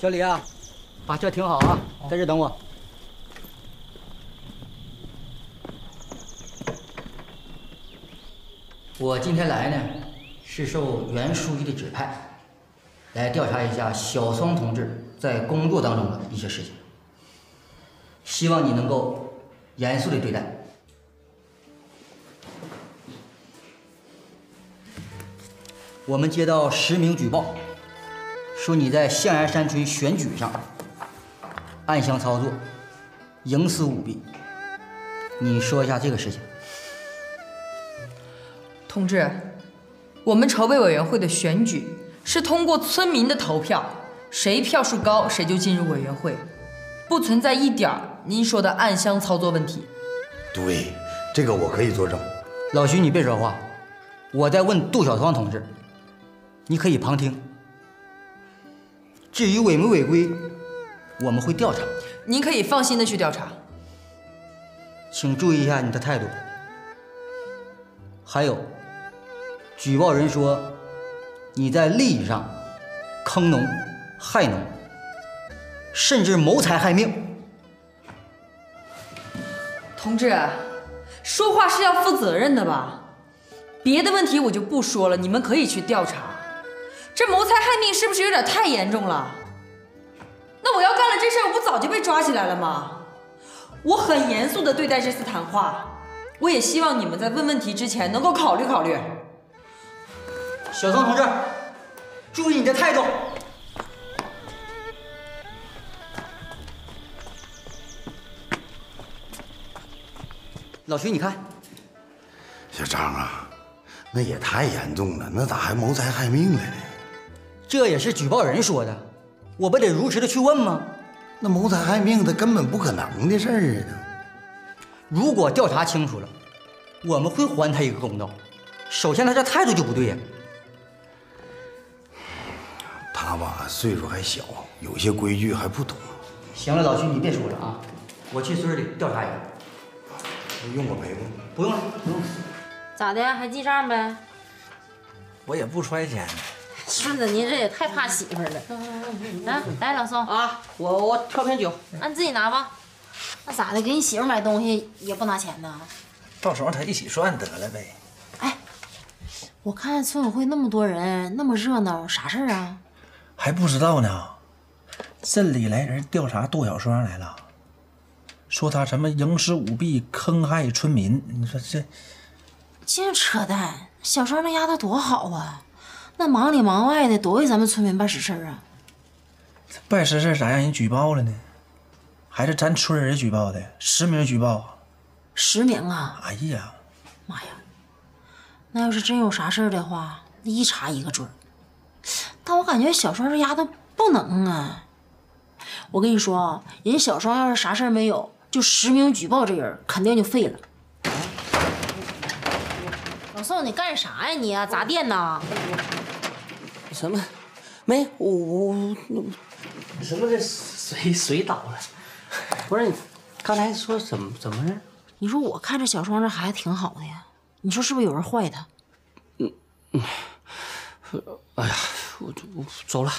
小李啊，把车停好啊，在这等我。我今天来呢，是受袁书记的指派，来调查一下小双同志在工作当中的一些事情。希望你能够严肃的对待。我们接到实名举报，说你在象牙山村选举上暗箱操作、营私舞弊，你说一下这个事情。同志，我们筹备委员会的选举是通过村民的投票，谁票数高谁就进入委员会，不存在一点儿您说的暗箱操作问题。对，这个我可以作证。老徐，你别说话，我在问杜小双同志，你可以旁听。至于违没违规，我们会调查，您可以放心的去调查。请注意一下你的态度。还有，举报人说你在利益上坑农、害农，甚至谋财害命。同志，说话是要负责任的吧？别的问题我就不说了，你们可以去调查。这谋财害命是不是有点太严重了？那我要干了这事儿，我不早就被抓起来了吗？我很严肃的对待这次谈话，我也希望你们在问问题之前能够考虑考虑。小宋同志，注意你的态度。老徐，你看，小张啊，那也太严重了，那咋还谋财害命了呢？这也是举报人说的，我不得如实的去问吗？那谋财害命，他根本不可能的事儿啊！如果调查清楚了，我们会还他一个公道。首先，他这态度就不对呀。他吧，岁数还小，有些规矩还不懂。行了，老徐，你别说了啊，我去村里调查一下。用我陪吗？不用了，不用了。咋的？还记账呗？我也不揣钱。顺子，您这也太怕媳妇儿了。来来，老宋啊，我我挑瓶酒，那你自己拿吧。那咋的？给你媳妇买东西也不拿钱呢？到时候他一起算得了呗。哎，我看村委会那么多人，那么热闹，啥事儿啊？还不知道呢。镇里来人调查杜小双来了，说他什么营私舞弊、坑害村民你说这净扯淡！小双那丫头多好啊，那忙里忙外的，多为咱们村民办实事儿啊。办实事咋让人举报了呢？还是咱村人举报的，实名举报。实名啊！哎呀，妈呀！那要是真有啥事儿的话，那一查一个准儿。但我感觉小双这丫头不能啊。我跟你说啊，人小双要是啥事儿没有，就实名举报这人，肯定就废了。老宋，你干啥呀你啊？砸店呐？什么？没，我我什么这水水倒了？不是，你刚才说怎么怎么回事？你说我看着小双这孩子挺好的呀，你说是不是有人坏他？嗯嗯，哎呀，我我走了。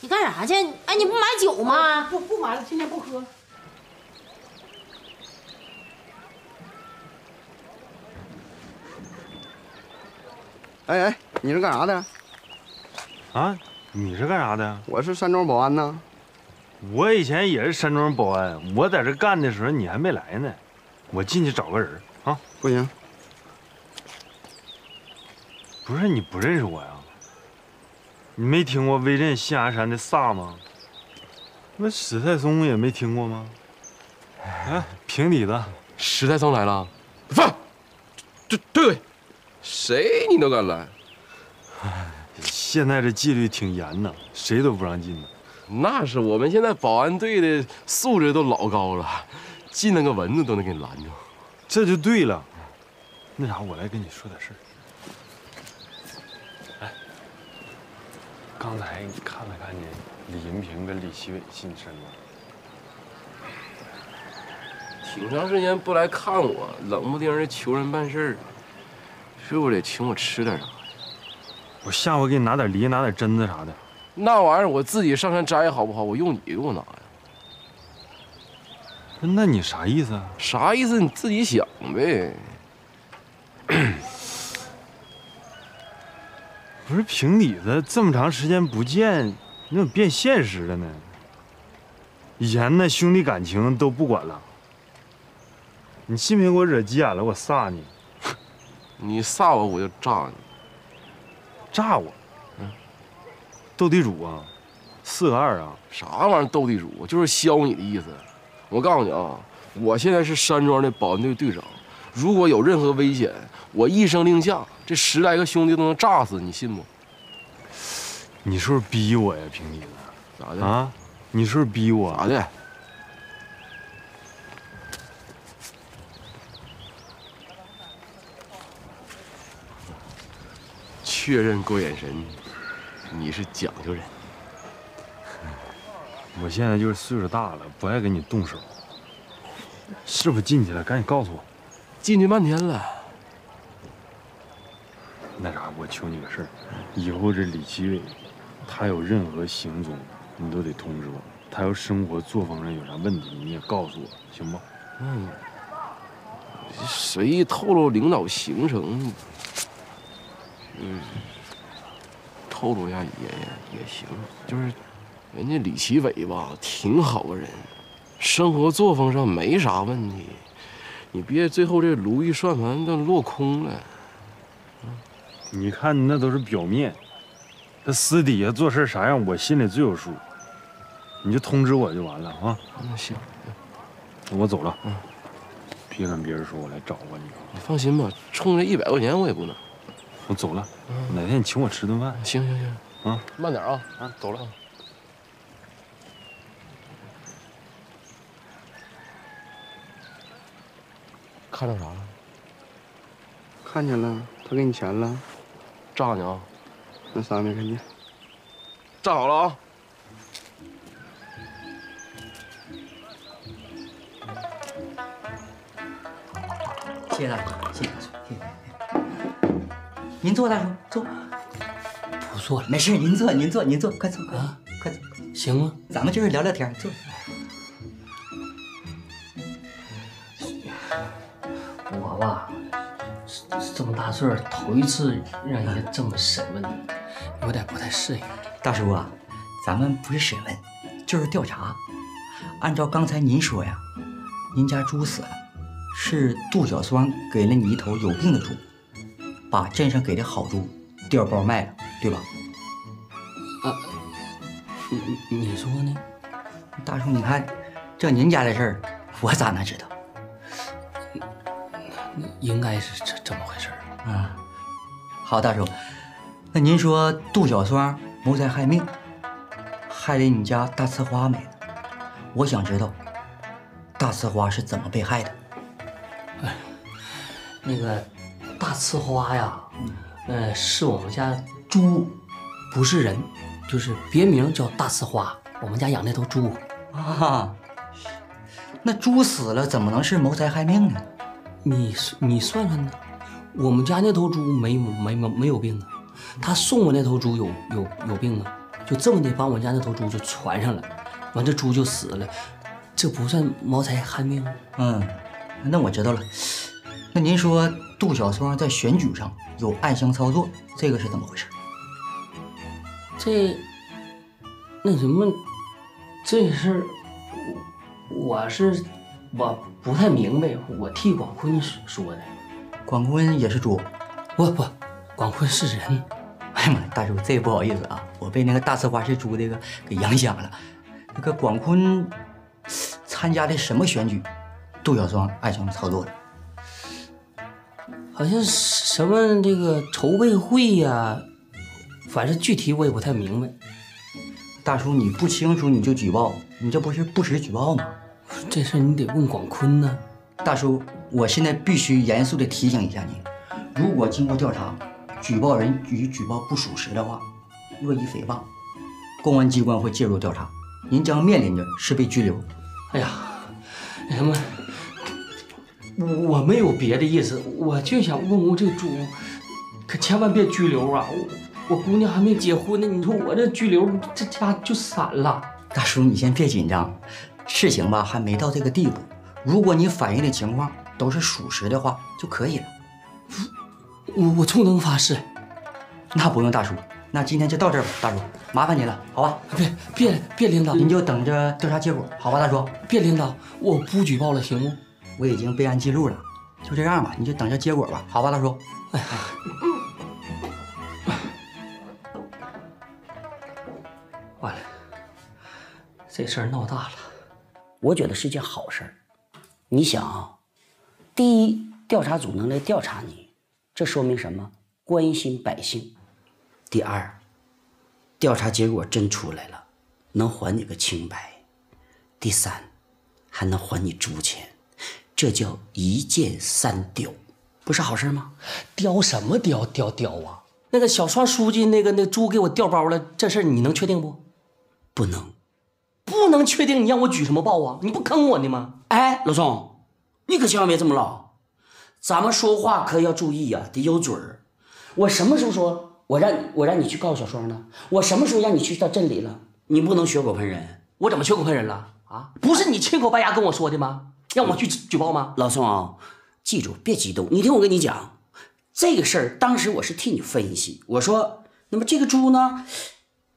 你干啥去？哎，你不买酒吗？不不买了，今天不喝了。哎哎，你是干啥的？啊，你是干啥的？我是山庄保安呢。我以前也是山庄保安，我在这干的时候你还没来呢。我进去找个人啊。不行，不是你不认识我呀？你没听过威震象牙山的萨吗？那史泰松也没听过吗？哎，平底子，史泰松来了，放，对对对，谁你都敢来？现在这纪律挺严呐，谁都不让进呢。那是我们现在保安队的素质都老高了，进那个蚊子都能给你拦住。这就对了。那啥，我来跟你说点事儿。哎，刚才你看没看见李银平跟李奇伟进山了？挺长时间不来看我，冷不丁的求人办事儿，是不是得请我吃点啥？我下回给你拿点梨，拿点榛子啥的。那玩意儿我自己上山摘好不好？我用你给我拿呀？那你啥意思啊？啥意思？你自己想呗。不是平底子这么长时间不见，你怎么变现实了呢？以前那兄弟感情都不管了，你信不信我惹急眼了我撒你？你撒我我就炸你，炸我？嗯，斗地主啊，四个二啊？啥玩意儿斗地主？就是削你的意思。我告诉你啊，我现在是山庄的保安队队长，如果有任何危险，我一声令下，这十来个兄弟都能炸死，你信不？你是不是逼我呀，平底子？咋的啊？你是不是逼我？咋的？确认过眼神，你是讲究人。我现在就是岁数大了，不爱跟你动手。是不是进去了？赶紧告诉我。进去半天了。那啥，我求你个事儿，以后这李奇伟，他有任何行踪，你都得通知我。他要生活作风上有啥问题，你也告诉我，行不？嗯。随意透露领导行程，嗯，透露一下也也行，就是。人家李奇伟吧，挺好个人，生活作风上没啥问题。你别最后这如意算盘都落空了。你看那都是表面，他私底下做事啥样，我心里最有数。你就通知我就完了啊。那行，我走了。嗯，别跟别人说我来找过你。你放心吧，冲这一百块钱我也不能。我走了。哪天你请我吃顿饭？行行行。啊，慢点啊。啊，走了。看着啥了？看见了，他给你钱了，炸你啊！那啥没看见？站好了啊！谢谢大叔，谢谢大叔，谢谢。您坐，大叔坐。不坐了，没事，您坐，您坐，您坐，快坐，啊，快坐。行啊，咱们就是聊聊天，坐。我吧，这么大岁数，头一次让人家这么审问，有点不太适应。大叔啊，咱们不是审问，就是调查。按照刚才您说呀，您家猪死了，是杜小双给了你一头有病的猪，把镇上给的好猪调包卖了，对吧？啊，你你说呢？大叔，你看，这您家的事儿，我咋能知道？应该是这这么回事啊。好，大叔，那您说杜小双谋财害命，害得你家大呲花没了？我想知道大呲花是怎么被害的。哎，那个大呲花呀，呃，是我们家猪，不是人，就是别名叫大呲花。我们家养那头猪啊。那猪死了，怎么能是谋财害命呢？你你算算呢？我们家那头猪没没没没有病啊，他送我那头猪有有有病啊，就这么的把我们家那头猪就传上了，完这猪就死了，这不算谋财害命吗？嗯，那我知道了。那您说杜小双在选举上有暗箱操作，这个是怎么回事？这那什么，这事儿我我是我不太明白，我替广坤说的。广坤也是猪？不不，广坤是人。哎呀妈，大叔，这不好意思啊，我被那个大呲花是猪这个给影响了。那个广坤参加的什么选举？杜小双暗箱操作的？好像什么这个筹备会呀，反正具体我也不太明白。大叔，你不清楚你就举报，你这不是不实举报吗？这事你得问广坤呢。大叔，我现在必须严肃地提醒一下你，如果经过调查，举报人与举报不属实的话，恶意诽谤，公安机关会介入调查，您将面临着是被拘留。哎呀，那什么，我没有别的意思，我就想问问这猪，可千万别拘留啊！我我姑娘还没结婚呢，你说我这拘留，这家就散了。大叔，你先别紧张，事情吧还没到这个地步。如果你反映的情况都是属实的话，就可以了。我我充能发誓。那不用，大叔。那今天就到这儿吧，大叔，麻烦您了，好吧？别别别，领导，您就等着调查结果，好吧，大叔？别，领导，我不举报了，行不？我已经备案记录了，就这样吧，你就等着结果吧，好吧，大叔？哎，完了，这事儿闹大了。我觉得是件好事。你想啊，第一，调查组能来调查你，这说明什么？关心百姓。第二，调查结果真出来了，能还你个清白。第三，还能还你猪钱，这叫一箭三雕，不是好事吗？雕什么雕？雕雕啊！那个小双书记，那个那猪给我调包了，这事儿你能确定不？不能，不能确定。你让我举什么报啊？你不坑我呢吗？哎，老宋，你可千万别这么唠，咱们说话可要注意呀，得有准儿。我什么时候说我让我让你去告小双了？我什么时候让你去到镇里了？你不能血口喷人。我怎么血口喷人了？啊，不是你亲口白牙跟我说的吗？让我去举报吗？老宋啊，记住别激动，你听我跟你讲，这个事儿当时我是替你分析，我说，那么这个猪呢，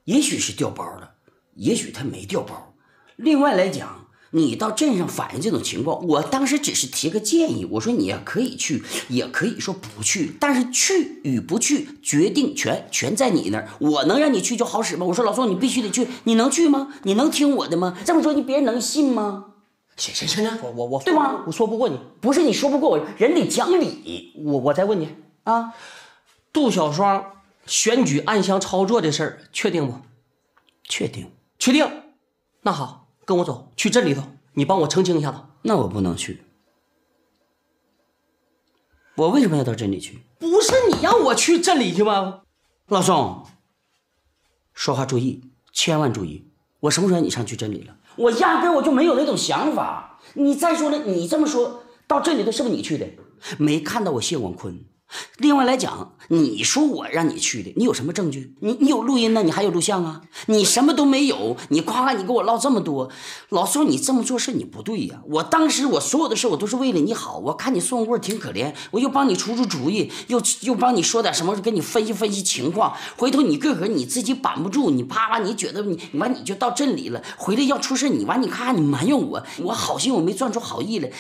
也许是掉包了，也许它没掉包。另外来讲，你到镇上反映这种情况，我当时只是提个建议，我说你可以去，也可以说不去，但是去与不去，决定权全在你那儿。我能让你去就好使吗？我说老宋，你必须得去，你能去吗？你能听我的吗？这么说你别人能信吗？行行行行，我我我对吗？我说不过你，不是你说不过我，人得讲理。我我再问你啊，杜小双选举暗箱操作的事儿确定不？确定，确定。那好，跟我走，去镇里头，你帮我澄清一下子。那我不能去。我为什么要到镇里去？不是你让我去镇里去吗？老宋，说话注意，千万注意。我什么时候让你上去镇里了？我压根我就没有那种想法。你再说了，你这么说到这里头是不是你去的？没看到我谢广坤。另外来讲，你说我让你去的，你有什么证据？你你有录音呢？你还有录像啊？你什么都没有，你夸夸你跟我唠这么多，老宋你这么做事你不对呀！我当时我所有的事我都是为了你好，我看你宋贵挺可怜，我又帮你出出主意，又又帮你说点什么，给你分析分析情况。回头你个个你自己板不住，你啪啪你觉得你完你就到镇里了，回来要出事你完你看看你埋怨我，我好心我没赚出好意来。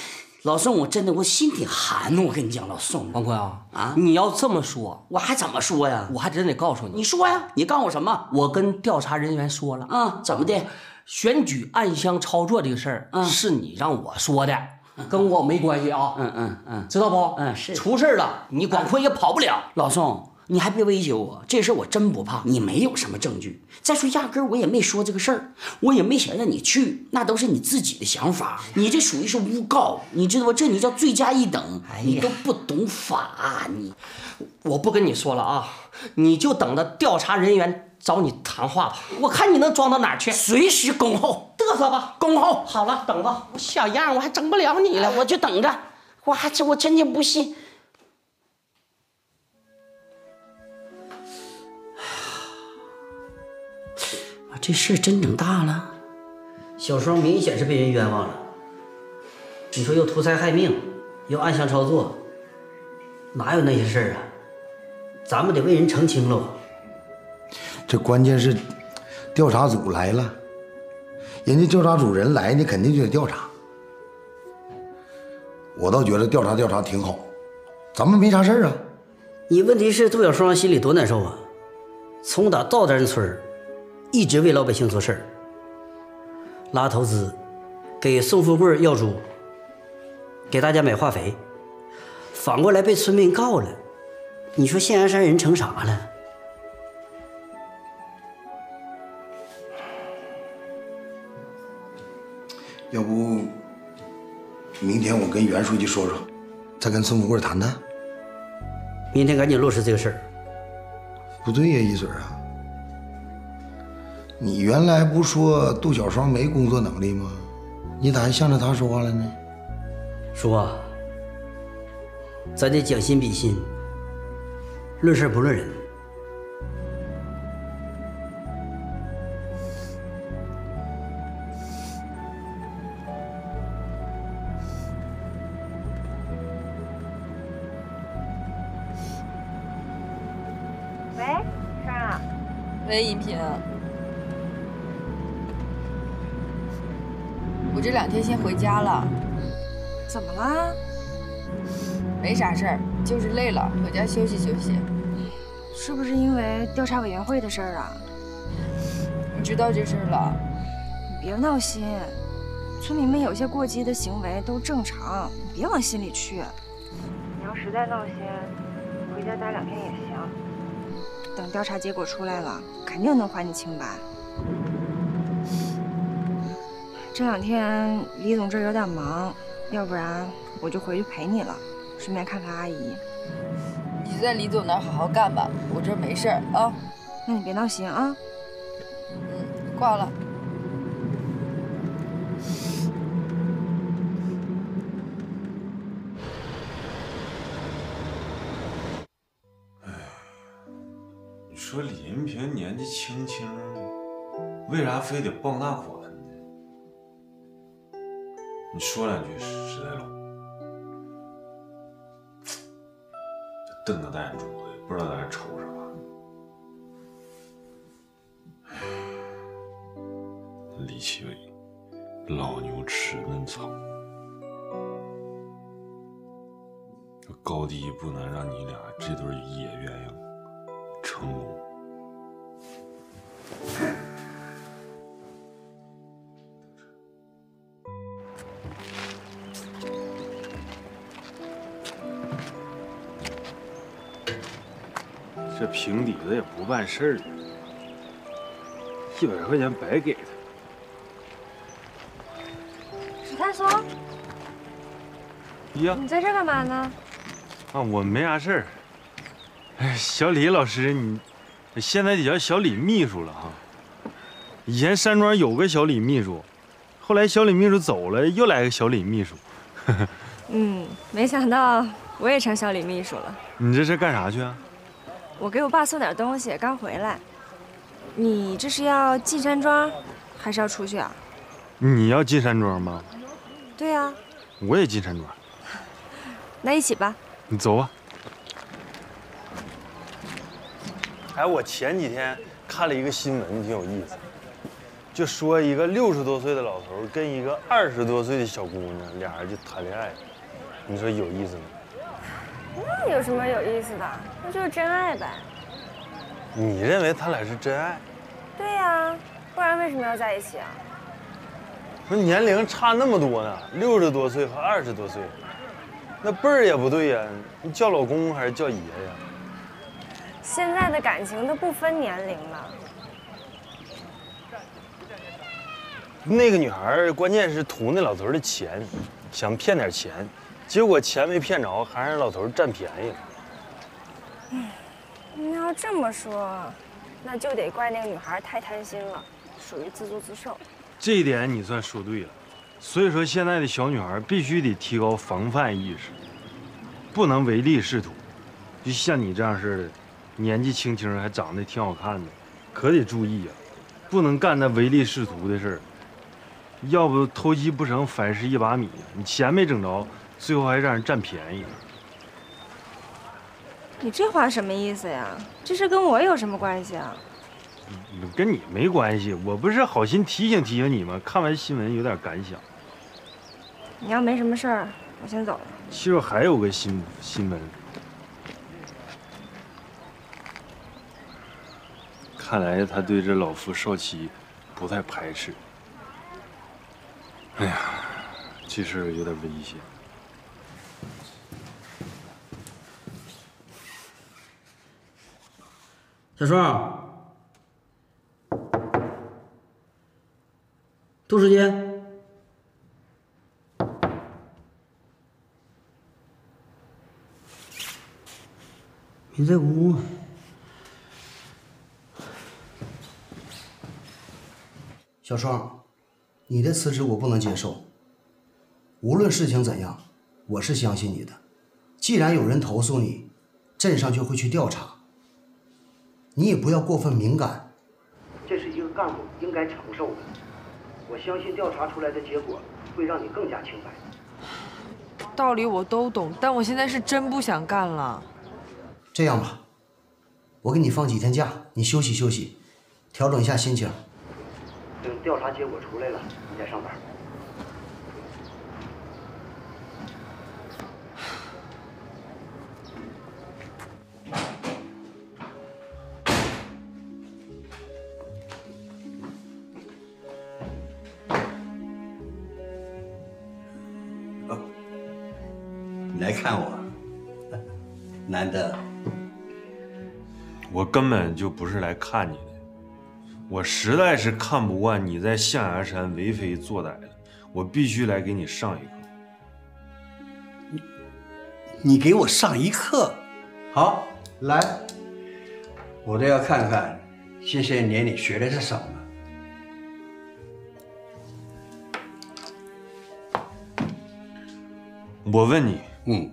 老宋，我真的我心挺寒呢。我跟你讲，老宋，王坤啊啊，你要这么说，我还怎么说呀？我还真得告诉你，你说呀，你告诉我什么？我跟调查人员说了啊，怎么的？选举暗箱操作这个事儿，嗯是你让我说的，跟我没关系啊。嗯嗯嗯，知道不？嗯，是出事了，你广坤也跑不了。老宋，你还别威胁我，这事儿我真不怕。你没有什么证据，再说压根儿我也没说这个事儿，我也没想让你去，那都是你自己的想法。你这属于是诬告，你知道不？这你叫罪加一等，你都不懂法，你。我不跟你说了啊，你就等着调查人员找你谈话吧。我看你能装到哪儿去？随时恭候，嘚瑟吧，恭候。好了，等着。我小样，我还整不了你了，我就等着。我还这我真就不信。这事真整大了。小双明显是被人冤枉了。你说又图财害命，又暗箱操作，哪有那些事儿啊？咱们得为人澄清喽。这关键是调查组来了，人家调查组人来，你肯定就得调查。我倒觉得调查调查挺好，咱们没啥事儿啊。你问题是杜小双心里多难受啊！从打到咱村儿，一直为老百姓做事儿，拉投资，给宋富贵要猪，给大家买化肥，反过来被村民告了。你说县阳山人成啥了？要不，明天我跟袁书记说说，再跟宋富贵谈谈。明天赶紧落实这个事儿。不对呀，一水啊，你原来不说杜小双没工作能力吗？你咋还向着他说话了呢？叔啊，咱得将心比心，论事不论人。喂，珊啊，喂，银萍，我两天先回家了，怎么了？没啥事儿，就是累了，回家休息休息。是不是因为调查委员会的事儿啊？你知道这事儿了？你别闹心，村民们有些过激的行为都正常，你别往心里去。你要实在闹心，回家待两天也行。等调查结果出来了，肯定能还你清白。这两天李总这有点忙，要不然我就回去陪你了，顺便看看阿姨。你在李总那儿好好干吧，我这没事儿啊。那你别闹心啊。嗯，挂了。你说李银平年纪轻轻的，为啥非得傍大款呢？你说两句实在搂，这瞪个大眼珠子，也不知道在这瞅啥。唉李奇伟，老牛吃嫩草，这高低不能让你俩这对野鸳鸯成功。平底子也不办事儿，一百块钱白给他。史探松，呀，你在这干嘛呢？啊，我没啥事儿。哎，小李老师，你现在得叫小李秘书了哈。以前山庄有个小李秘书，后来小李秘书走了，又来个小李秘书。嗯，没想到我也成小李秘书了。你这是干啥去啊？我给我爸送点东西，刚回来。你这是要进山庄，还是要出去啊？你要进山庄吗？对呀、我也进山庄，那一起吧。你走吧。哎，我前几天看了一个新闻，挺有意思，就说一个六十多岁的老头跟一个二十多岁的小姑娘，俩人就谈恋爱了，你说有意思吗？那有什么有意思的？那就是真爱呗。你认为他俩是真爱？对呀、不然为什么要在一起啊？那年龄差那么多呢，六十多岁和二十多岁，那辈儿也不对呀，你叫老公还是叫爷呀？现在的感情都不分年龄了。那个女孩儿关键是图那老头儿的钱，想骗点钱，结果钱没骗着，还让老头占便宜了。嗯你要这么说，那就得怪那个女孩太贪心了，属于自作自受。这一点你算说对了，所以说现在的小女孩必须得提高防范意识，不能唯利是图。就像你这样似的，年纪轻轻还长得挺好看的，可得注意呀、不能干那唯利是图的事儿。要不偷鸡不成反蚀一把米，你钱没整着，最后还让人占便宜。你这话什么意思呀？这事跟我有什么关系啊？跟你没关系，我不是好心提醒提醒你吗？看完新闻有点感想。你要没什么事儿，我先走了。其实还有个新新闻，看来他对这老夫少妻不太排斥。哎呀，这事有点危险。小双，杜书记，你在屋？小双，你的辞职我不能接受。无论事情怎样，我是相信你的。既然有人投诉你，镇上就会去调查。你也不要过分敏感，这是一个干部应该承受的。我相信调查出来的结果会让你更加清白。道理我都懂，但我现在是真不想干了。这样吧，我给你放几天假，你休息休息，调整一下心情。等调查结果出来了，你再上班。难得。我根本就不是来看你的，我实在是看不惯你在象牙山为非作歹了，我必须来给你上一课。你给我上一课，好，来，我都要看看这些年你学的是什么。我问你，嗯，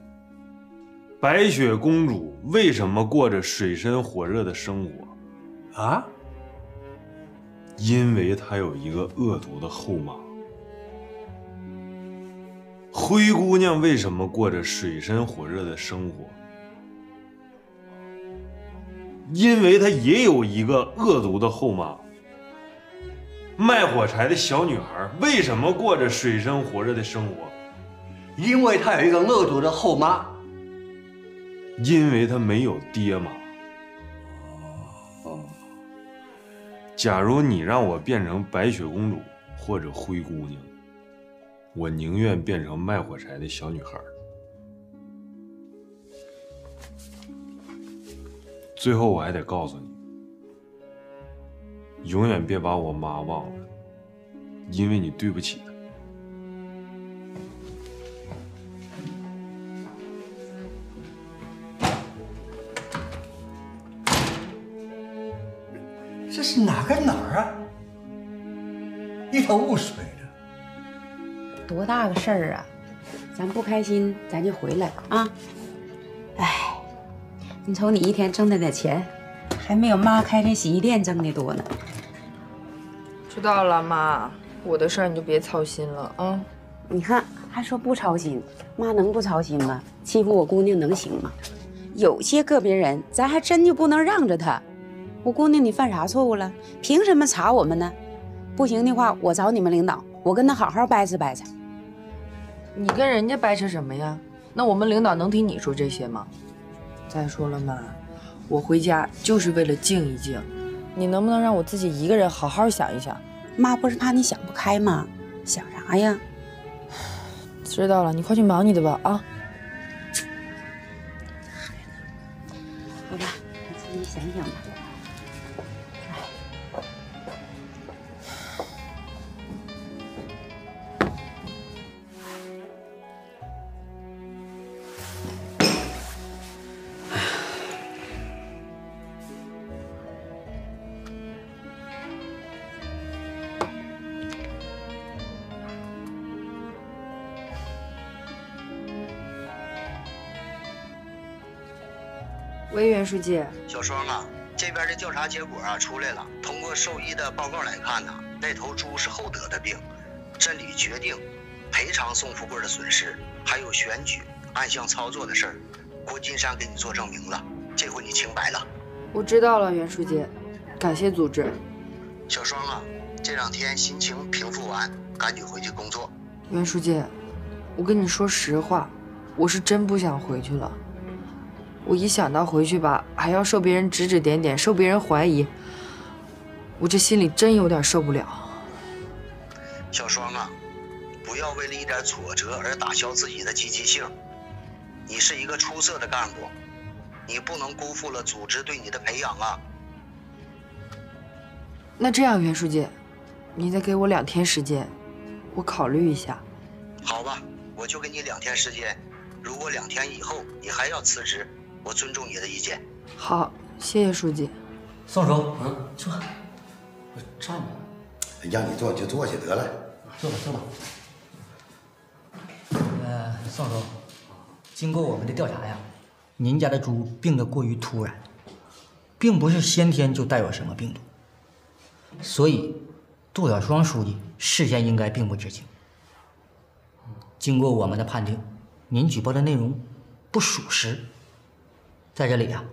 白雪公主为什么过着水深火热的生活？啊？因为她有一个恶毒的后妈。灰姑娘为什么过着水深火热的生活？因为她也有一个恶毒的后妈。卖火柴的小女孩为什么过着水深火热的生活？因为她有一个恶毒的后妈。因为她没有爹妈。假如你让我变成白雪公主或者灰姑娘，我宁愿变成卖火柴的小女孩。最后，我还得告诉你，永远别把我妈忘了，因为你对不起这是哪跟哪儿啊？一头雾水的。多大个事儿啊！咱不开心，咱就回来啊！哎，你瞅你一天挣的点钱，还没有妈开这洗衣店挣的多呢。知道了，妈，我的事儿你就别操心了啊。你看，还说不操心，妈能不操心吗？欺负我姑娘能行吗？有些个别人，咱还真就不能让着他。我姑娘，你犯啥错误了？凭什么查我们呢？不行的话，我找你们领导，我跟他好好掰扯掰扯。你跟人家掰扯什么呀？那我们领导能听你说这些吗？再说了，妈，我回家就是为了静一静，你能不能让我自己一个人好好想一想？妈不是怕你想不开吗？想啥呀？知道了，你快去忙你的吧啊！好吧，你自己想想吧。书记，小双啊，这边的调查结果啊出来了，通过兽医的报告来看呢，那头猪是后得的病。镇里决定赔偿宋富贵的损失，还有选举暗箱操作的事儿，郭金山给你做证明了，这回你清白了。我知道了，袁书记，感谢组织。小双啊，这两天心情平复完，赶紧回去工作。袁书记，我跟你说实话，我是真不想回去了。我一想到回去吧，还要受别人指指点点，受别人怀疑，我这心里真有点受不了。小双啊，不要为了一点挫折而打消自己的积极性。你是一个出色的干部，你不能辜负了组织对你的培养啊。那这样，袁书记，你再给我两天时间，我考虑一下。好吧，我就给你两天时间。如果两天以后你还要辞职，我尊重你的意见。好，谢谢书记。宋叔，嗯，坐。我站着。让你坐就坐下得了。坐吧，坐吧。呃，宋叔，经过我们的调查呀，您家的猪病得过于突然，并不是先天就带有什么病毒，所以杜小双书记事先应该并不知情。经过我们的判定，您举报的内容不属实。在这里啊，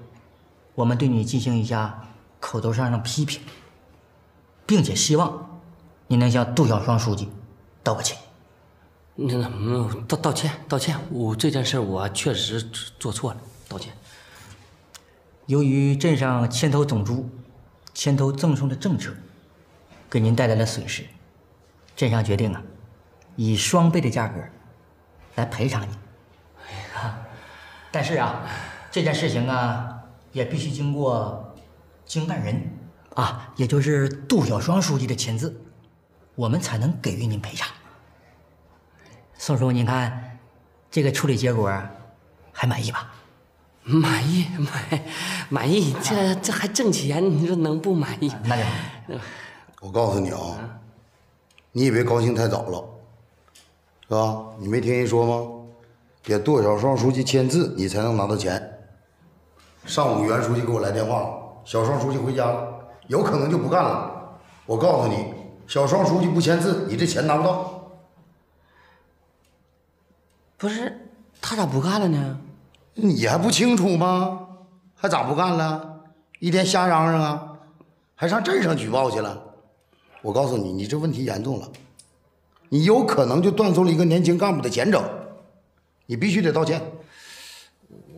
我们对你进行一下口头上的批评，并且希望你能向杜小双书记道个歉。那个，嗯，道道歉，道歉，我这件事我确实做错了，道歉。由于镇上牵头种猪、牵头赠送的政策给您带来了损失，镇上决定啊，以双倍的价格来赔偿你。哎呀，但是啊，这件事情啊，也必须经过经办人啊，也就是杜小双书记的签字，我们才能给予您赔偿。宋叔，您看这个处理结果还满意吧？满意，满满意，这这还挣钱，你说能不满意？那就好。我告诉你啊，你以为高兴太早了，是吧？你没听人说吗？给杜小双书记签字，你才能拿到钱。上午袁书记给我来电话了，小双书记回家了，有可能就不干了。我告诉你，小双书记不签字，你这钱拿不到。不是，他咋不干了呢？你还不清楚吗？还咋不干了？一天瞎嚷嚷啊，还上镇上举报去了。我告诉你，你这问题严重了，你有可能就断送了一个年轻干部的前程，你必须得道歉。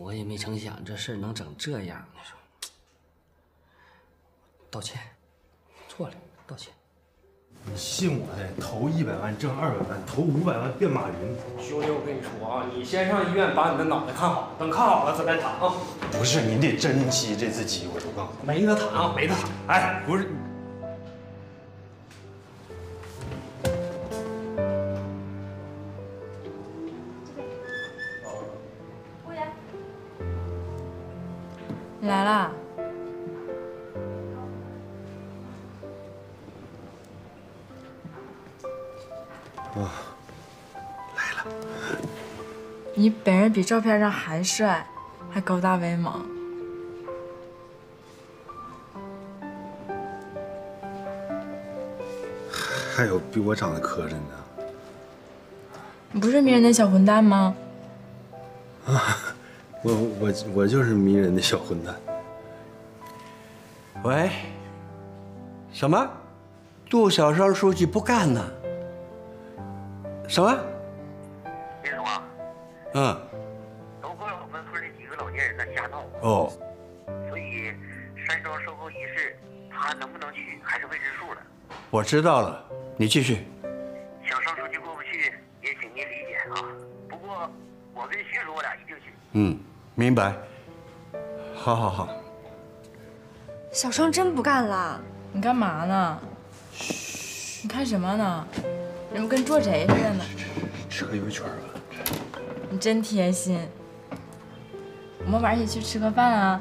我也没成想这事儿能整这样，你说？道歉，错了，道歉。你信我的，投一百万挣二百万，投五百万变马云。兄弟，我跟你说啊，你先上医院把你的脑袋看好，等看好了咱再谈啊。不是，你得珍惜这次机会，我告诉你。没得谈啊，没得谈。哎，不是。你来啦？啊，你本人比照片上还帅，还高大威猛。还有比我长得磕碜的。你不是迷人的小混蛋吗？啊，我我我就是迷人的小混蛋。喂，什么？杜小双书记不干了？什么？林总啊，嗯，都怪我们村里几个老年人在瞎闹，哦，所以山庄收购仪式他能不能去还是未知数呢。我知道了，你继续。小双书记过不去，也请您理解啊。不过我跟徐叔我俩一定去。嗯，明白。好好好，小双真不干了，你干嘛呢？嘘，你看什么呢？怎么跟捉贼似的呢。吃个鱿鱼圈吧。你真贴心。我们晚上一起去吃个饭啊，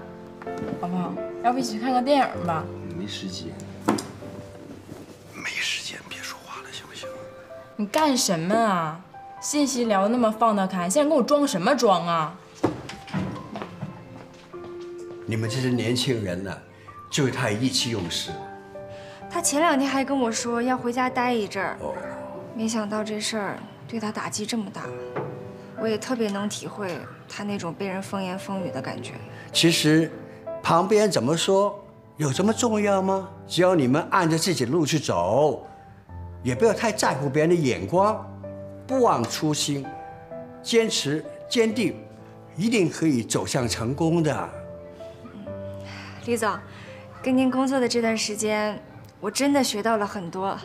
好不好？要不一起去看个电影吧？没时间。没时间，别说话了，行不行？你干什么啊？信息聊那么放得开，现在跟我装什么装啊？你们这些年轻人呢，就太意气用事。他前两天还跟我说要回家待一阵儿，没想到这事儿对他打击这么大。我也特别能体会他那种被人风言风语的感觉。其实，旁边怎么说有这么重要吗？只要你们按着自己的路去走，也不要太在乎别人的眼光，不忘初心，坚持坚定，一定可以走向成功的。李总，跟您工作的这段时间，我真的学到了很多，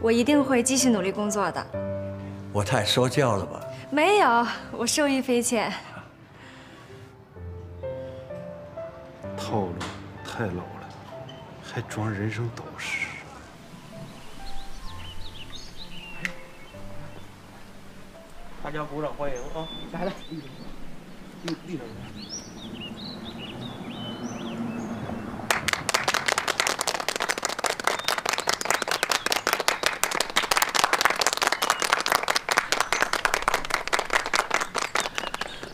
我一定会继续努力工作的。我太说教了吧？没有，我受益匪浅。套路太老了，还装人生导师。大家鼓掌欢迎啊！来来，立立正。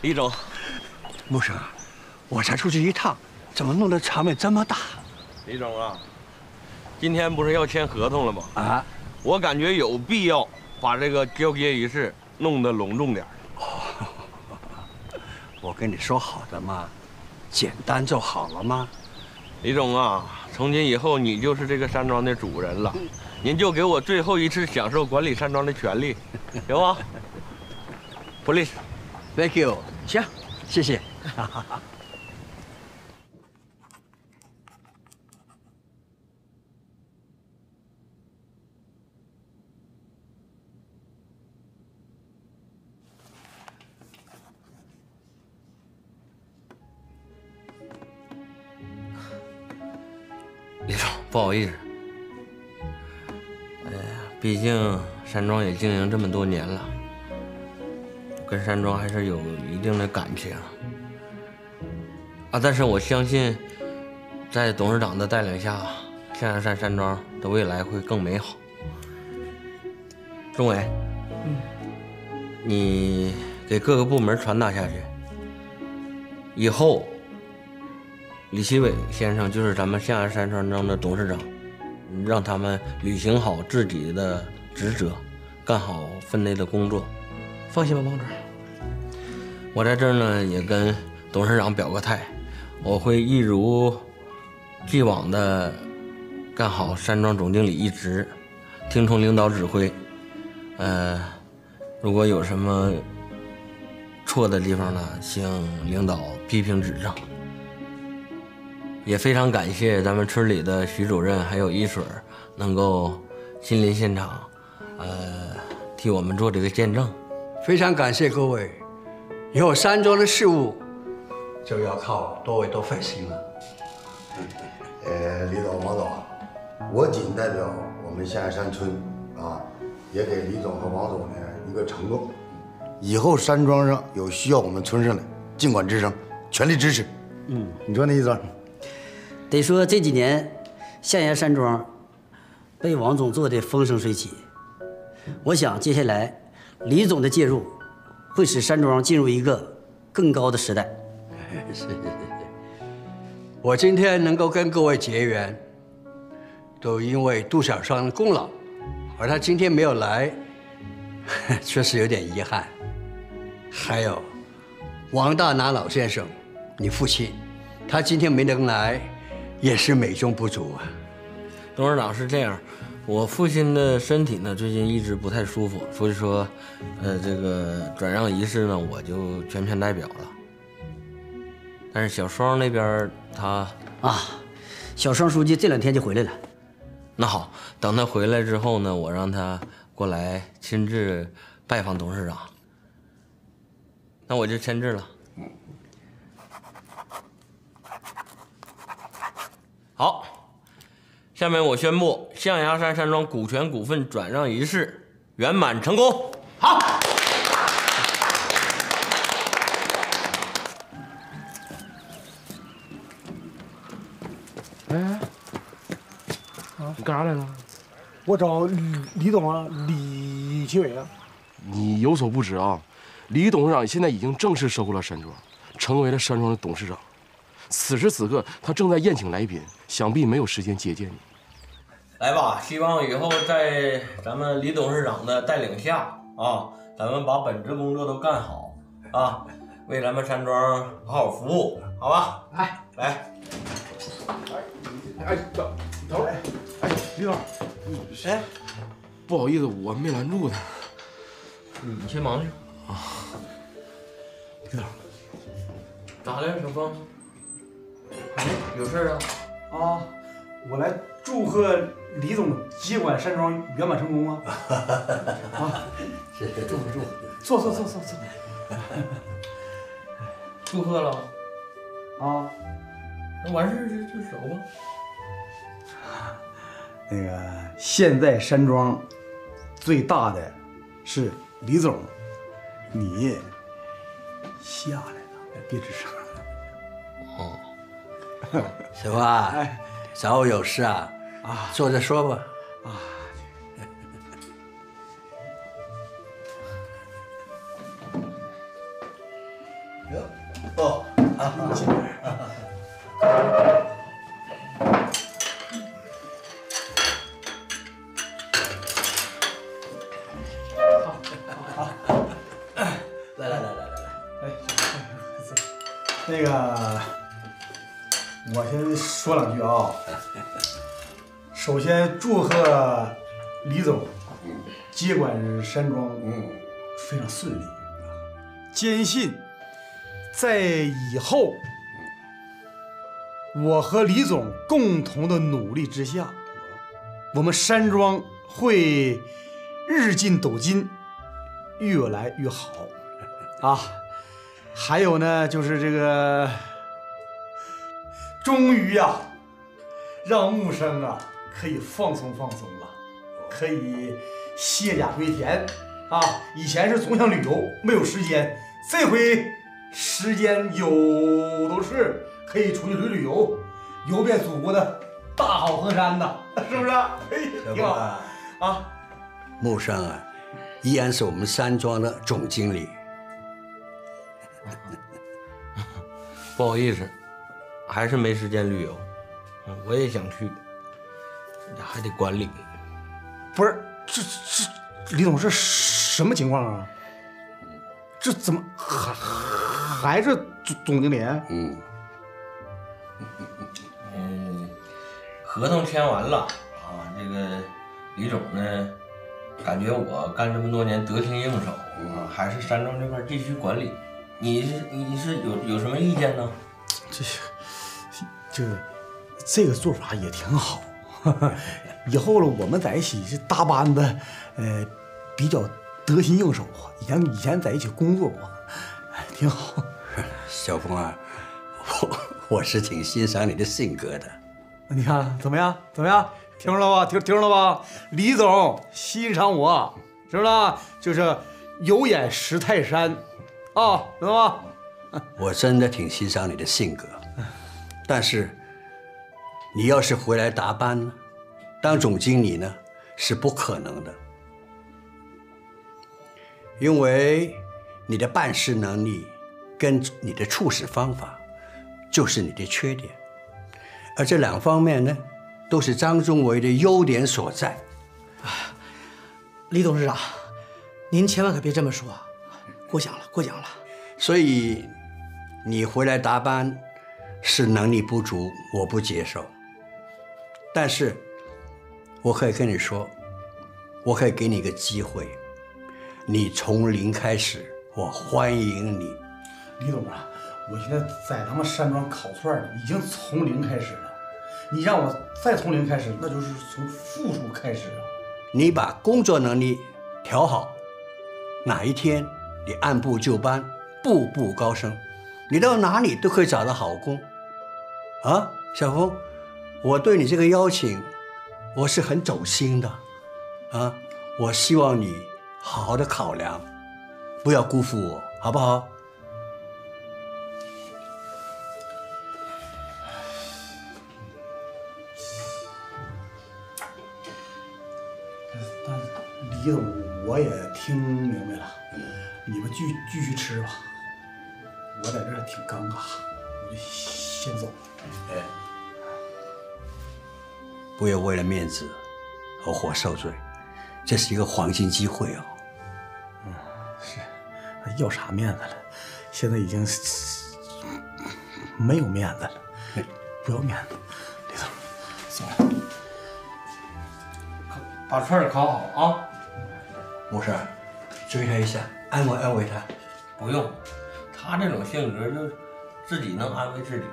李总，木生，我才出去一趟，怎么弄得场面这么大？李总啊，今天不是要签合同了吗？啊，我感觉有必要把这个交接仪式弄得隆重点。我跟你说好的嘛，简单就好了吗？李总啊，从今以后你就是这个山庄的主人了，您就给我最后一次享受管理山庄的权利，行吗？Please。Thank you，行，谢谢。李总，不好意思，哎呀，毕竟山庄也经营这么多年了。跟山庄还是有一定的感情啊，但是我相信，在董事长的带领下，象牙山山庄的未来会更美好。钟伟，嗯，你给各个部门传达下去，以后李奇伟先生就是咱们象牙山山庄的董事长，让他们履行好自己的职责，干好分内的工作。放心吧，王主任。我在这儿呢，也跟董事长表个态，我会一如既往的干好山庄总经理一职，听从领导指挥。呃，如果有什么错的地方呢，请领导批评指正。也非常感谢咱们村里的徐主任还有一水能够亲临现场，呃，替我们做这个见证。非常感谢各位，以后山庄的事务就要靠多位多费心了。呃，李总、王总，我仅代表我们象牙山村啊，也给李总和王总呢一个承诺：以后山庄上有需要我们村上的，尽管吱声，全力支持。嗯，你说那意思？得说这几年象牙山庄被王总做的风生水起，我想接下来。李总的介入，会使山庄进入一个更高的时代。是是是，我今天能够跟各位结缘，都因为杜小双的功劳，而他今天没有来，确实有点遗憾。还有，王大拿老先生，你父亲，他今天没能来，也是美中不足啊。董事长是这样。我父亲的身体呢，最近一直不太舒服，所以说，呃，这个转让仪式呢，我就全权代表了。但是小双那边他啊，小双书记这两天就回来了。那好，等他回来之后呢，我让他过来亲自拜访董事长。那我就签字了。好。下面我宣布，象牙山山庄股权股份转让仪式圆满成功。好。哎，你干啥来了？我找李李总啊，李奇伟啊。你有所不知啊，李董事长现在已经正式收购了山庄，成为了山庄的董事长。此时此刻他正在宴请来宾，想必没有时间接见你。来吧，希望以后在咱们李董事长的带领下啊，咱们把本职工作都干好啊，为咱们山庄好好服务，好吧？来来，哎，头头，哎，李总，哎，不好意思，我没拦住他。你先忙去啊。李总，咋的，小峰？有事啊？啊，我来祝贺李总接管山庄圆满成功啊！啊，是祝福祝福，坐坐坐坐坐。祝贺了啊！那完事儿就就走吧。那个现在山庄最大的是李总，你下来了，别吱声。哦，小峰啊，找我有事啊？啊，坐着说吧。山庄，嗯，非常顺利。坚信在以后，我和李总共同的努力之下，我们山庄会日进斗金，越来越好啊！还有呢，就是这个，终于呀、让木生啊可以放松放松了，可以卸甲归田啊！以前是总想旅游，没有时间，这回时间有都是，可以出去旅旅游，游遍祖国的大好河山呐，是不是？哎，挺好啊！木生啊，依然是我们山庄的总经理。不好意思，还是没时间旅游。嗯我也想去，还得管理。不是，这这李总这什么情况啊？这怎么还还是总总经理？嗯，嗯，合同签完了啊，这个李总呢，感觉我干这么多年得心应手啊，还是山庄这块继续管理。你是你是有有什么意见呢？这这这个做法也挺好。以后了，我们在一起这搭班子，呃，比较得心应手啊。以前以前在一起工作过，哎挺好。小峰啊，我我是挺欣赏你的性格的。你看怎么样？怎么样？听着了吧？听听着了吧？李总欣赏我，知道吧？就是有眼识泰山啊，知道吧？我真的挺欣赏你的性格，但是你要是回来答班呢，当总经理呢是不可能的，因为你的办事能力跟你的处事方法就是你的缺点，而这两方面呢都是张忠维的优点所在。啊李董事长，您千万可别这么说，过奖了，过奖了。所以你回来答班是能力不足，我不接受。但是我可以跟你说，我可以给你一个机会，你从零开始，我欢迎你。李总啊，我现在在咱们山庄烤串儿已经从零开始了，你让我再从零开始，那就是从负数开始啊。你把工作能力调好，哪一天你按部就班，步步高升，你到哪里都可以找到好工。啊，小峰，我对你这个邀请，我是很走心的，啊，我希望你好好的考量，不要辜负我，好不好？但李总我也听明白了，你们继继续吃吧，我在这儿挺尴尬，我就先走。哎，不要为了面子而活受罪，这是一个黄金机会哦。要啥面子了？现在已经没有面子了，不要面子。李总，走了。把串儿烤好啊！没事，追他一下，安慰安慰他。不用，他这种性格就自己能安慰自己。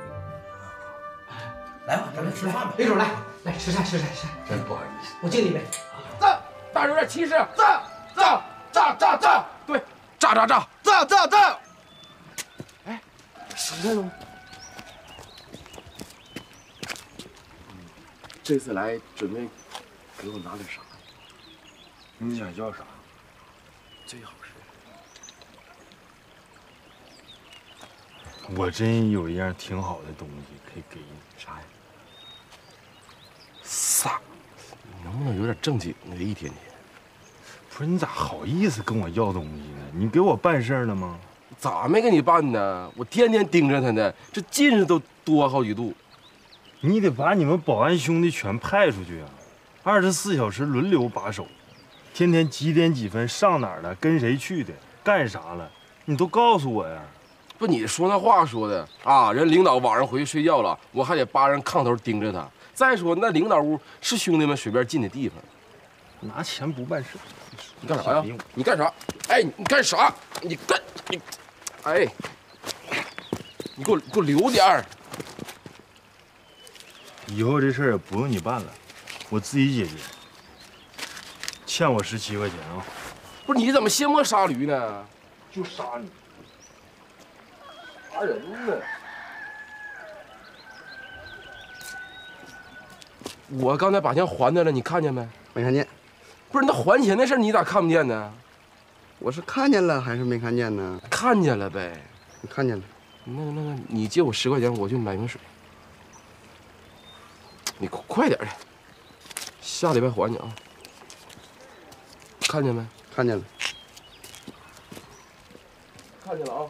来吧，咱们吃饭吧。李总，来来吃菜吃菜吃菜。真不好意思，我敬你一杯。炸，大有点气势。炸炸炸炸炸，对，炸炸炸炸炸炸。哎，实在吗？这次来准备给我拿点啥？你想要啥？最好是。我真有一样挺好的东西可以给你，啥呀？撒，你能不能有点正经的一天天？不是你咋好意思跟我要东西呢？你给我办事了吗？咋没给你办呢？我天天盯着他呢，这近视都多好几度。你得把你们保安兄弟全派出去啊，二十四小时轮流把守，天天几点几分上哪儿了，跟谁去的，干啥了，你都告诉我呀。不，你说那话说的啊，人领导晚上回去睡觉了，我还得扒人炕头盯着他。再说那领导屋是兄弟们随便进的地方，拿钱不办事。你干啥呀？你干啥？哎，你干啥？你干你，哎，你给我给我留点儿。以后这事儿也不用你办了，我自己解决。欠我十七块钱啊！不是你怎么卸磨杀驴呢？就杀你！杀人呢！我刚才把钱还他了，你看见没？没看见。不是那还钱的事你咋看不见呢？我是看见了还是没看见呢？看见了呗。你看见了。那个那个，你借我十块钱，我去买瓶水。你快快点的，下礼拜还你啊。看见没？看见了。看见了啊。